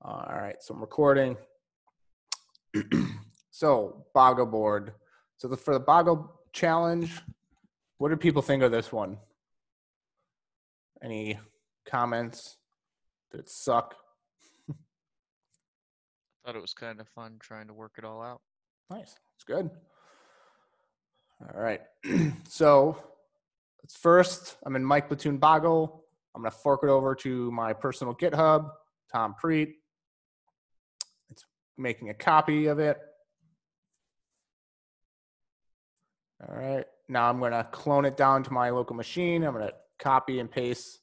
All right, so I'm recording. so Boggle board. So the, for the Boggle challenge, what do people think of this one? Any comments? Did it suck? I thought it was kind of fun trying to work it all out. Nice. It's good. All right. so first, I'm in Mike Platoon Boggle. I'm going to fork it over to my personal GitHub, Tom Preet. Making a copy of it. All right. Now I'm going to clone it down to my local machine. I'm going to copy and paste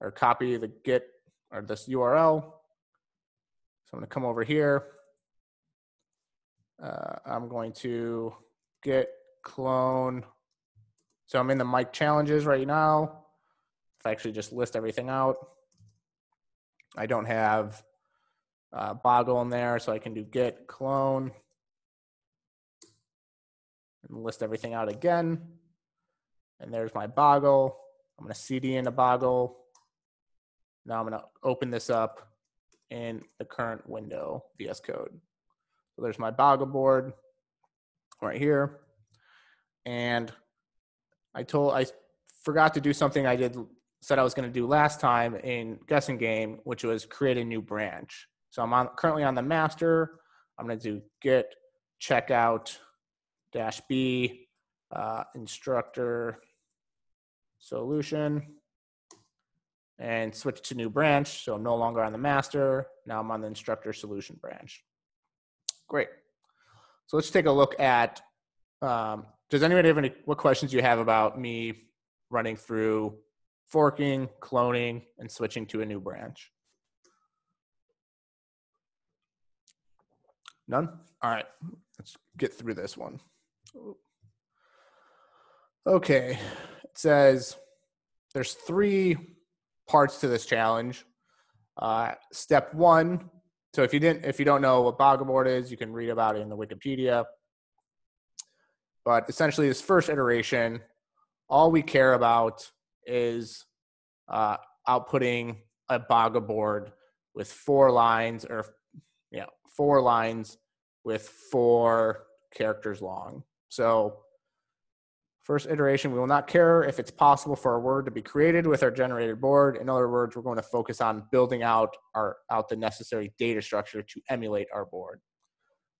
or copy the Git or this URL. So I'm going to come over here. Uh, I'm going to git clone. So I'm in the Mike challenges right now. If I actually just list everything out, I don't have uh, Boggle in there, so I can do git clone and list everything out again. And there's my Boggle. I'm going to cd in a Boggle. Now I'm going to open this up in the current window, VS Code. So there's my Boggle board right here. And I told, I forgot to do something I did, said I was going to do last time in guessing game, which was create a new branch. So I'm on, currently on the master. I'm going to do git checkout dash B uh, instructor solution and switch to new branch. So I'm no longer on the master. Now I'm on the instructor solution branch. Great. So let's take a look at, um, does anybody have any, what questions you have about me running through forking, cloning, and switching to a new branch? None? All right, let's get through this one. Okay, it says there's three parts to this challenge. Uh, step one. So if you didn't, if you don't know what Boggleboard is, you can read about it in the Wikipedia. But essentially, this first iteration, all we care about is uh, outputting a Boggle board with four lines, or yeah, four lines with four characters long. So First iteration, we will not care if it's possible for a word to be created with our generated board. In other words, we're going to focus on building out our out the necessary data structure to emulate our board.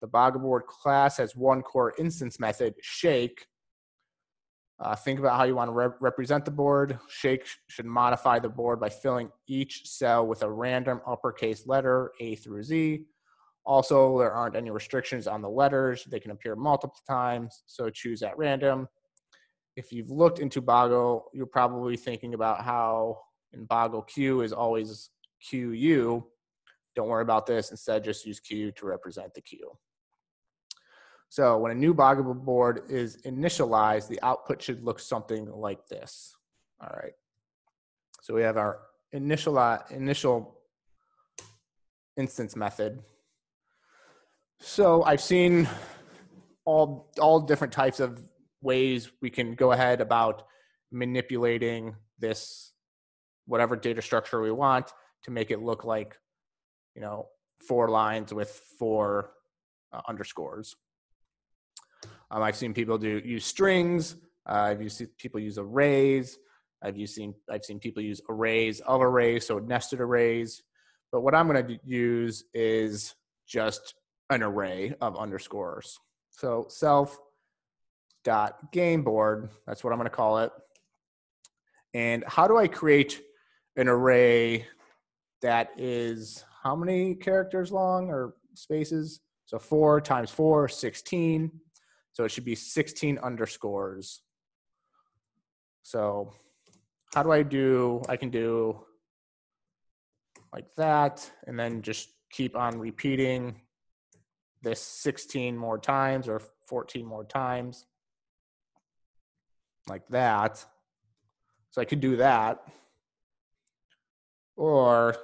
The board class has one core instance method, shake. Uh, think about how you want to re represent the board. Shake should modify the board by filling each cell with a random uppercase letter, A through Z. Also, there aren't any restrictions on the letters. They can appear multiple times, so choose at random if you've looked into Boggle, you're probably thinking about how in Boggle Q is always QU. Don't worry about this. Instead, just use Q to represent the Q. So when a new Boggle board is initialized, the output should look something like this. All right. So we have our initial initial instance method. So I've seen all all different types of ways we can go ahead about manipulating this whatever data structure we want to make it look like you know four lines with four uh, underscores. Um, i've seen people do use strings. Uh, i've used people use arrays. I've used seen i've seen people use arrays of arrays so nested arrays. But what i'm going to use is just an array of underscores so self dot game board. That's what I'm going to call it. And how do I create an array that is how many characters long or spaces? So four times four, 16. So it should be 16 underscores. So how do I do, I can do like that and then just keep on repeating this 16 more times or 14 more times like that. So I could do that. Or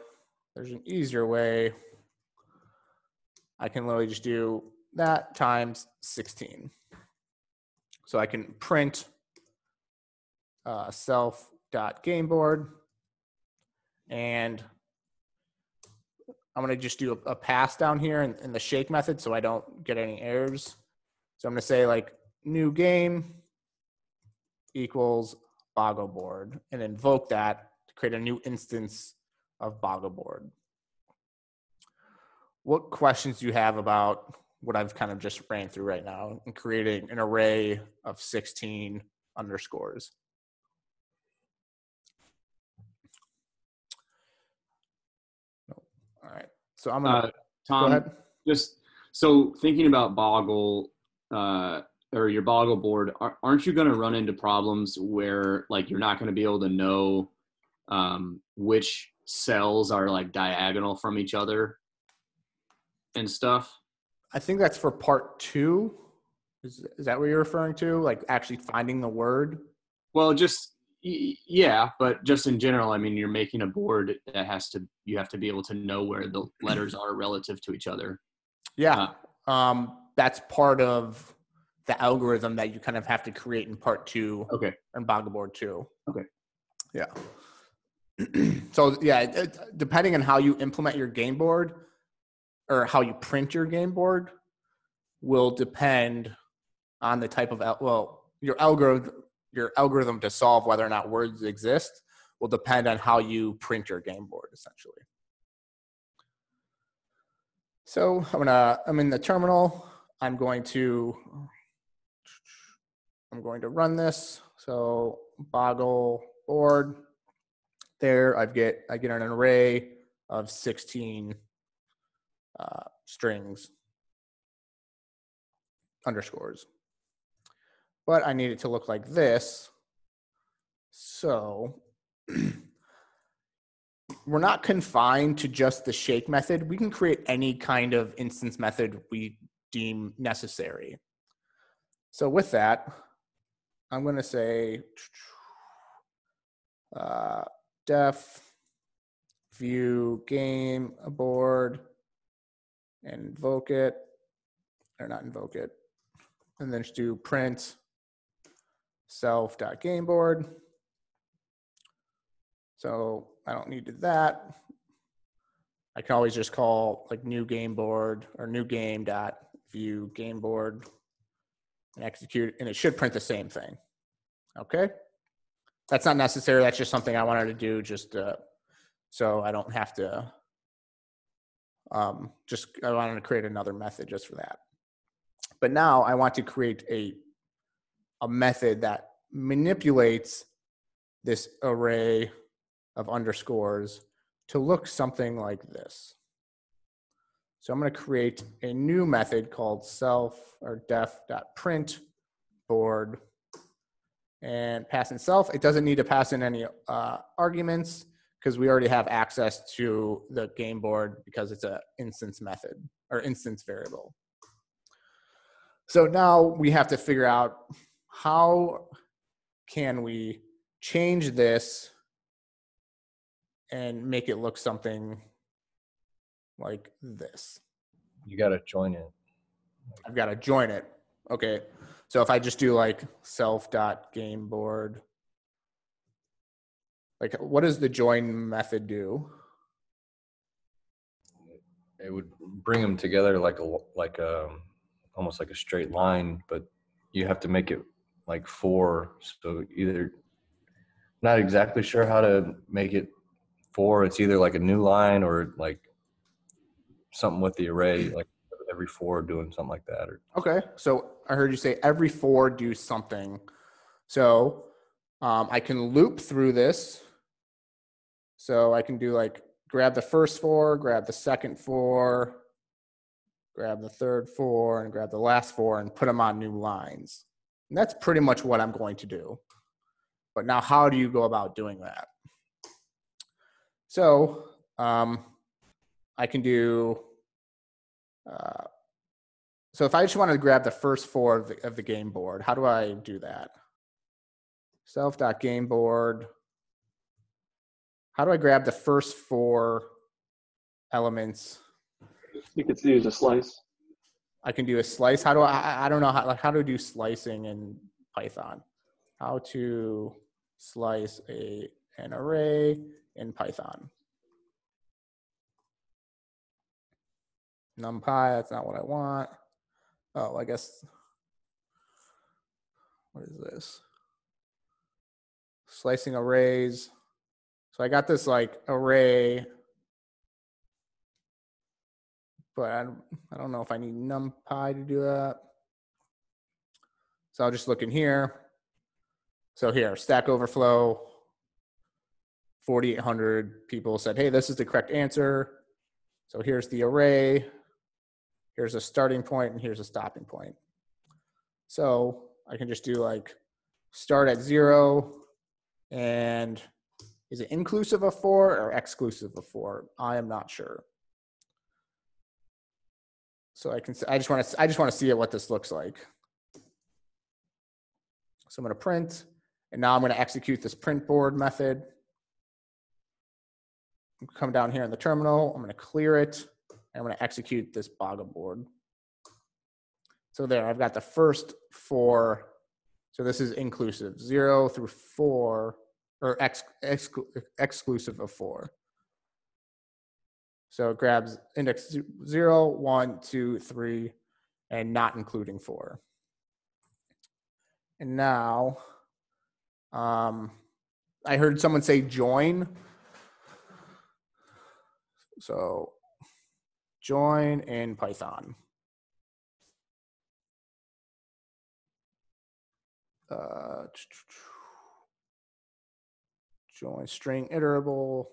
there's an easier way. I can literally just do that times 16. So I can print uh, self dot game board and I'm going to just do a, a pass down here in, in the shake method so I don't get any errors. So I'm going to say like new game equals Boggle board and invoke that to create a new instance of Boggle board. What questions do you have about what I've kind of just ran through right now and creating an array of 16 underscores? All right. So I'm gonna Uh, go Tom, ahead. just so thinking about Boggle uh, or your Boggle board, aren't you going to run into problems where like you're not going to be able to know um, which cells are like diagonal from each other and stuff? I think that's for part two. Is, is that what you're referring to? Like actually finding the word? Well, just yeah, but just in general, I mean, you're making a board that has to you have to be able to know where the letters are relative to each other. Yeah. Um, that's part of the algorithm that you kind of have to create in part two Okay. and Boggleboard two. Okay. Yeah. so yeah, it- depending on how you implement your game board or how you print your game board will depend on the type of well your algorithm your algorithm to solve whether or not words exist will depend on how you print your game board essentially. So I'm gonna I'm in the terminal. I'm going to I'm going to run this. So boggle board. There I've get I get an array of 16 uh, strings underscores. But I need it to look like this. So we're not confined to just the shake method. We can create any kind of instance method we deem necessary. So with that, I'm going to say uh, def view game board and invoke it, or not invoke it, and then just do print self.gameboard. So I don't need that. I can always just call like new game board or new game dot view game board and execute, and it should print the same thing. Okay. That's not necessary. That's just something I wanted to do just uh, so I don't have to. Um, just I wanted to create another method just for that. But now I want to create a a method that manipulates this array of underscores to look something like this. So I'm going to create a new method called self or def.print board and pass in self. It doesn't need to pass in any uh, arguments because we already have access to the game board because it's a instance method or instance variable. So now we have to figure out how can we change this and make it look something like this. You got to join it. I've got to join it. Okay. So if I just do like self dot game board, like what does the join method do? It would bring them together like a like a almost like a straight line, but you have to make it like four. So either not exactly sure how to make it four. It's either like a new line or like something with the array, like every four doing something like that. Or Okay. So I heard you say every four do something. So um, I can loop through this. So I can do like grab the first four, grab the second four, grab the third four, and grab the last four and put them on new lines. And that's pretty much what I'm going to do. But now, how do you go about doing that? So um, I can do. Uh, so if I just want to grab the first four of the, of the game board, how do I do that? Self.game board. How do I grab the first four elements? You could use a slice. I can do a slice. How do I? I- don't know how. Like how to do slicing in Python. How to slice a an array in Python. NumPy, that's not what I want. Oh, I guess. What is this? Slicing arrays. So I got this like array, but I don't, I don't know if I need NumPy to do that. So I'll just look in here. So here, Stack Overflow, 4,800 people said, hey, this is the correct answer. So here's the array. Here's a starting point and here's a stopping point. So I can just do like start at zero and is it inclusive of four or exclusive of four? I am not sure. So I can, I just want to, I just want to see what this looks like. So I'm going to print and now I'm going to execute this print board method. Come down here in the terminal. I'm going to clear it. And I'm going to execute this Boggle board. So there, I've got the first four. So this is inclusive, zero through four, or ex, exclu, exclusive of four. So it grabs index zero, one, two, three, and not including four. And now, um, I heard someone say join. So join in Python. Uh, join string iterable.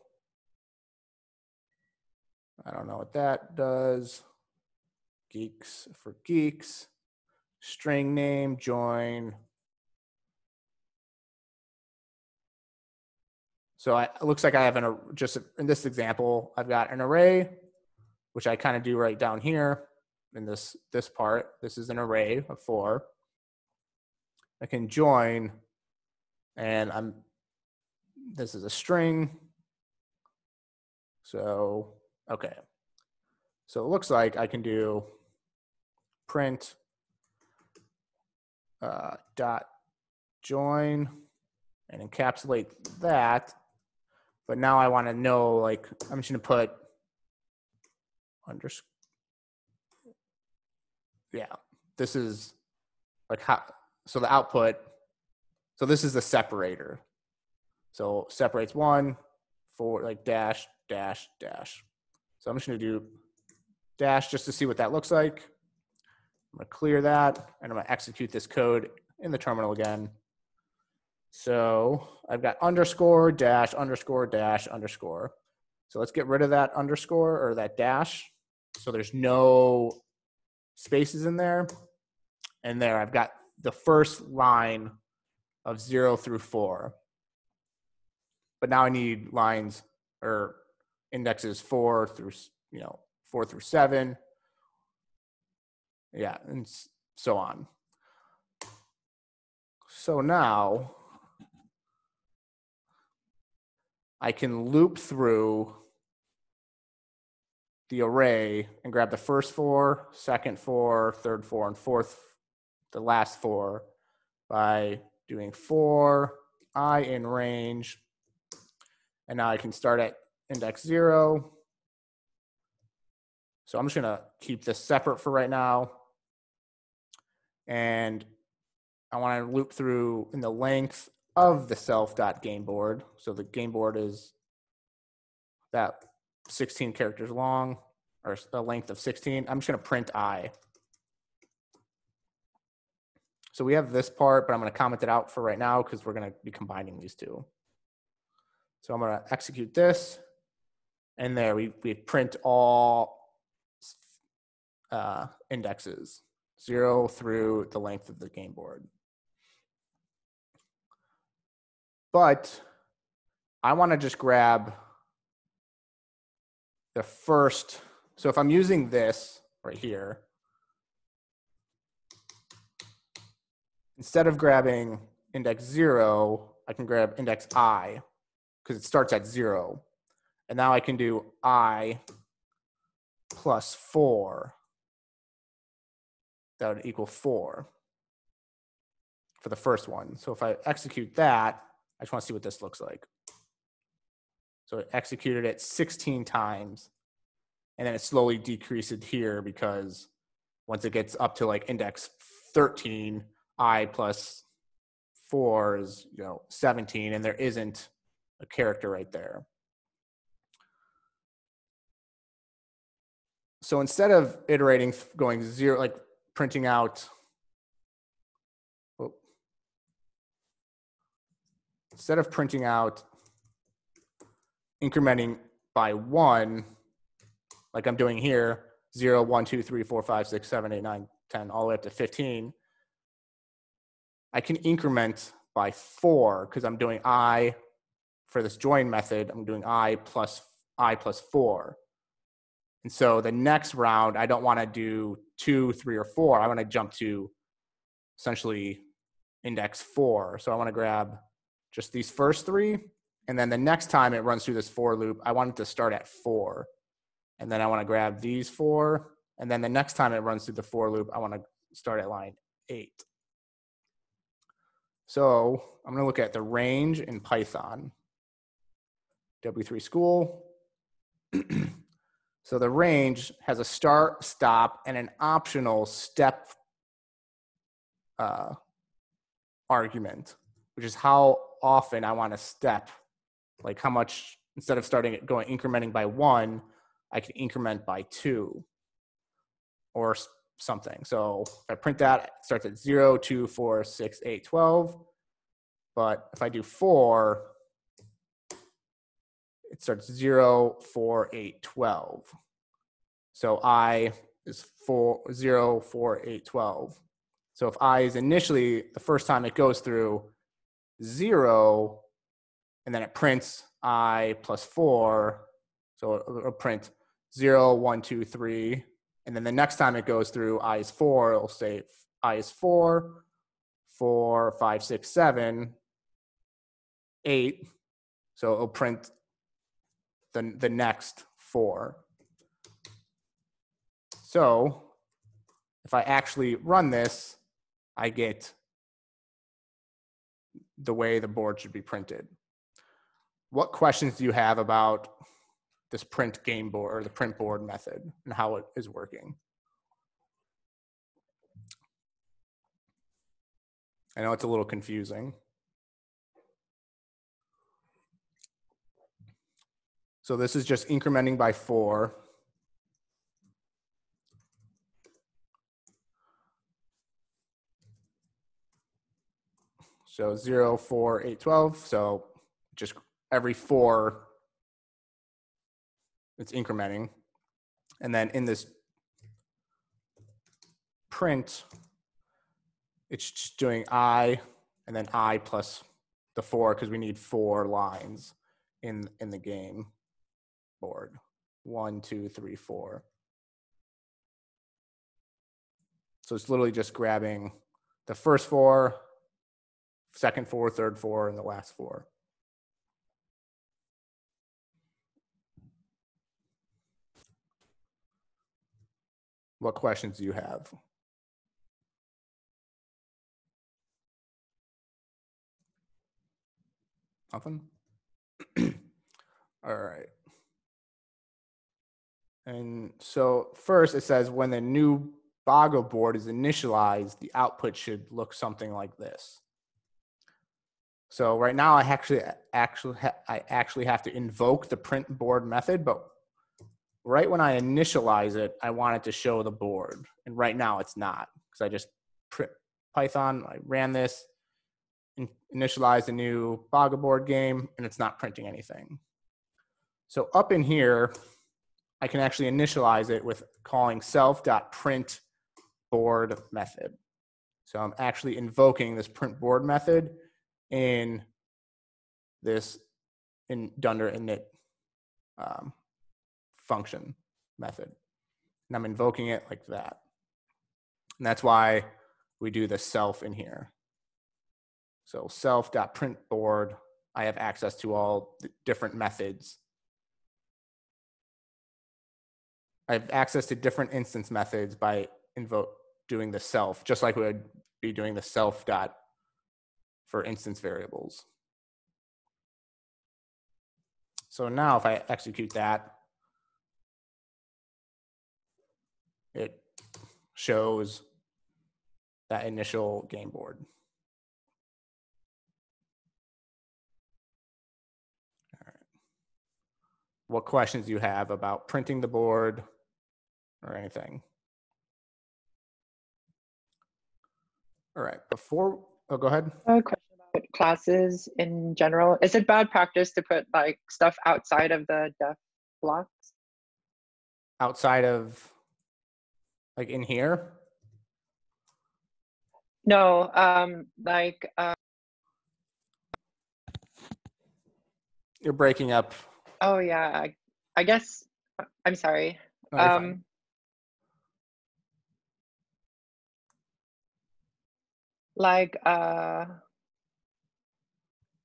I don't know what that does. Geeks for geeks. String name, join. So I, it looks like I have an, just in this example, I've got an array, which I kind of do right down here in this, this part. This is an array of four. I can join and I'm, this is a string. So, okay. So it looks like I can do print uh, dot join and encapsulate that. But now I want to know, like, I'm just going to put underscore. Yeah, this is like how, so the output, so this is the separator. So separates one, four, like dash, dash, dash. So I'm just going to do dash just to see what that looks like. I'm going to clear that and I'm going to execute this code in the terminal again. So I've got underscore, dash, underscore, dash, underscore. So let's get rid of that underscore or that dash. So there's no spaces in there. And there I've got the first line of zero through four. But now I need lines or indexes four through, you know, four through seven. Yeah, and so on. So now I can loop through the array and grab the first four, second four, third four, and fourth, the last four by doing four i in range. And now I can start at index zero. So I'm just gonna keep this separate for right now. And I wanna loop through in the length of the self dot game board. So the game board is that 16 characters long or a length of 16. I'm just going to print i. So we have this part, but I'm going to comment it out for right now because we're going to be combining these two. So I'm going to execute this. And there we, we print all uh, indexes, zero through the length of the game board. But I want to just grab the first. So if I'm using this right here, instead of grabbing index zero, I can grab index i because it starts at zero. And now I can do i plus four. That would equal four for the first one. So if I execute that, I just want to see what this looks like. So it executed it 16 times and then it slowly decreases here because once it gets up to like index 13, i plus four is you know 17, and there isn't a character right there. So instead of iterating, going zero, like printing out, oh, instead of printing out incrementing by one, like I'm doing here, zero, one, two, three, four, five, six, seven, eight, nine, 10, all the way up to 15, I can increment by four because I'm doing I for this join method, I'm doing I plus I plus four. And so the next round, I don't want to do two, three, or four. I want to jump to essentially index four. So I want to grab just these first three. And then the next time it runs through this for loop, I want it to start at four. And then I want to grab these four. And then the next time it runs through the for loop, I want to start at line eight. So I'm going to look at the range in Python. W3 school. so the range has a start, stop, and an optional step uh, argument, which is how often I want to step, like how much, instead of starting it going incrementing by one, I can increment by two or something. So if I print that, it starts at 0, 2, 4, 6, 8, 12. But if I do 4, it starts 0, 4, 8, 12. So I is 4, 0, 4, 8, 12. So if I is initially, the first time it goes through 0, and then it prints I plus 4, so it'll print 0, 1, 2, 3. And then the next time it goes through I is 4, it'll say I is 4, 4, 5, 6, 7, 8. So it'll print the, the next four. So if I actually run this, I get the way the board should be printed. What questions do you have about this print game board or the print board method and how it is working? I know it's a little confusing. So this is just incrementing by four. So zero, four, eight, 12. So just every four, it's incrementing. And then in this print, it's just doing I and then I plus the four because we need four lines in, in the game board. One, two, three, four. So it's literally just grabbing the first four, second four, third four, and the last four. What questions do you have? Nothing? All right. And so first it says when the new Boggle board is initialized, the output should look something like this. So right now I actually actually I actually have to invoke the print board method, but right when I initialize it, I want it to show the board. And right now it's not because I just print Python, I ran this, initialized a new Boggle board game, and it's not printing anything. So up in here, I can actually initialize it with calling self.print board method. So I'm actually invoking this print board method in this in dunder init um, function method. And I'm invoking it like that. And that's why we do the self in here. So self.print board, I have access to all the different methods I have access to different instance methods by invoke doing the self, just like we would be doing the self dot for instance variables. So now if I execute that, it shows that initial game board. All right. What questions you have about printing the board or anything? All right, before, oh, go ahead. A question about classes in general. Is it bad practice to put like stuff outside of the def blocks? Outside of, like in here? No, um, like uh, You're breaking up. oh yeah, I, I guess I'm sorry. No. Um, like uh,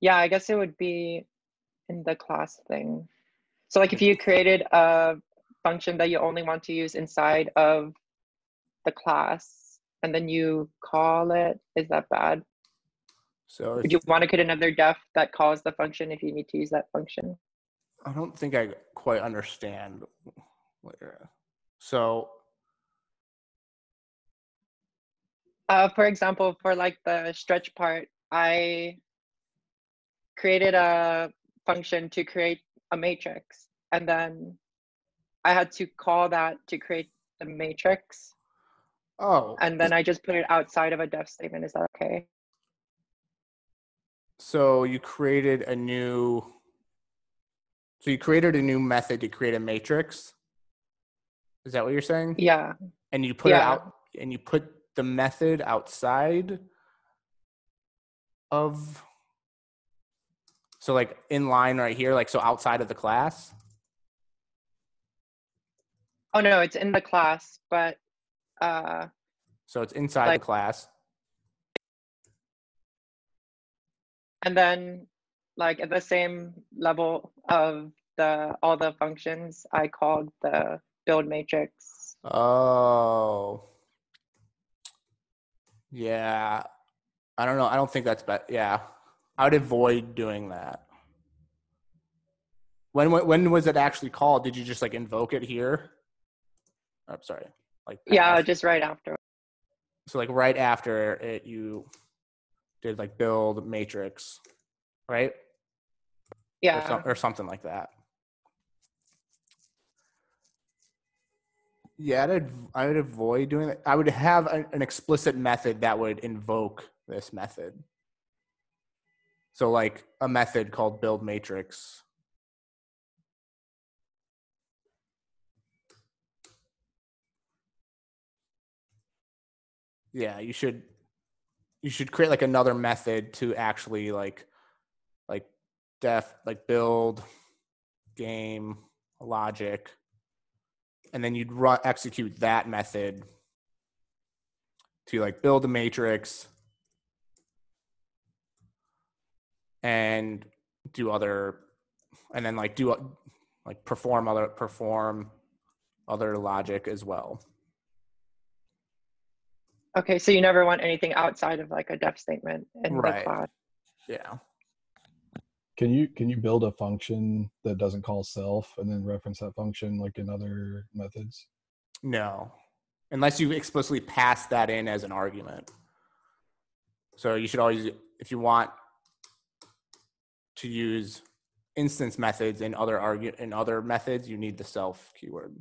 yeah, I guess it would be in the class thing. So like if you created a function that you only want to use inside of the class and then you call it, is that bad? So Would you want to create another def that calls the function if you need to use that function? I don't think I quite understand. what you're- So, Uh, for example, for like the stretch part, I created a function to create a matrix, and then I had to call that to create the matrix, oh, and then I just put it outside of a def statement. Is that okay? so you created a new. So you created a new method to create a matrix. Is that what you're saying? Yeah. And you put it out, and you put the method outside of. So like in line right here, like so outside of the class. Oh no, it's in the class, but uh, So it's inside Like- the class. and then like at the same level of the all the functions, I called the build matrix. Oh. Yeah. I don't know. I don't think that's bad. Yeah. I would avoid doing that. When when was it actually called? Did you just like invoke it here? I'm sorry. Like Yeah, just right after. so like right after it you did like build matrix, right? Or, Yeah. or something like that. Yeah, I'd, I would avoid doing that. I would have an, an explicit method that would invoke this method. So, like a method called build matrix. Yeah, you should you should create like another method to actually like like def like build game logic and then you'd run execute that method to like build a matrix and do other and then like do like perform other perform other logic as well Okay, so you never want anything outside of like a def statement in Right. the class. yeah Can you can you build a function that doesn't call self and then reference that function like in other methods? No, unless you explicitly pass that in as an argument. So you should always, if you want to use instance methods in other argu in other methods, you need the self keyword.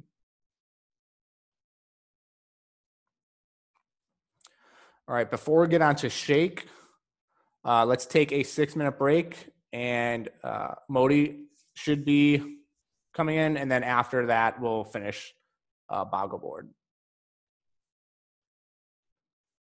All right, before we get on to shake, uh, let's take a six minute break and uh, Modi should be coming in. And then after that, we'll finish uh, Boggleboard.